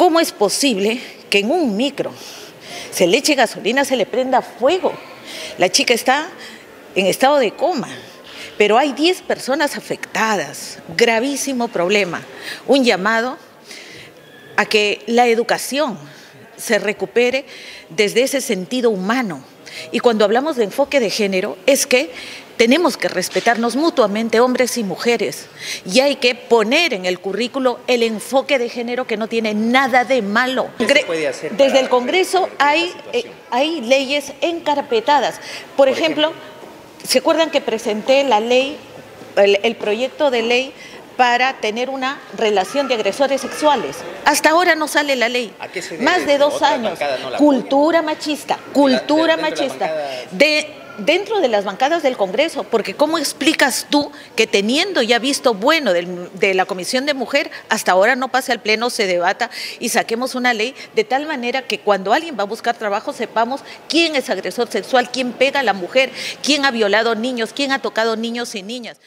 ¿Cómo es posible que en un micro se le eche gasolina, se le prenda fuego? La chica está en estado de coma, pero hay 10 personas afectadas. Gravísimo problema. Un llamado a que la educación se recupere desde ese sentido humano. Y cuando hablamos de enfoque de género, es que tenemos que respetarnos mutuamente, hombres y mujeres, y hay que poner en el currículo el enfoque de género que no tiene nada de malo. Desde el Congreso hay, eh, hay leyes encarpetadas. Por, ejemplo, ¿se acuerdan que presenté la ley, el, proyecto de ley para tener una relación de agresores sexuales. Hasta ahora no sale la ley. Más de dos años. cultura machista, cultura machista. De, dentro de las bancadas del Congreso, porque ¿cómo explicas tú que teniendo ya visto bueno de la Comisión de Mujer, hasta ahora no pase al Pleno, se debata y saquemos una ley de tal manera que cuando alguien va a buscar trabajo sepamos quién es agresor sexual, quién pega a la mujer, quién ha violado niños, quién ha tocado niños y niñas?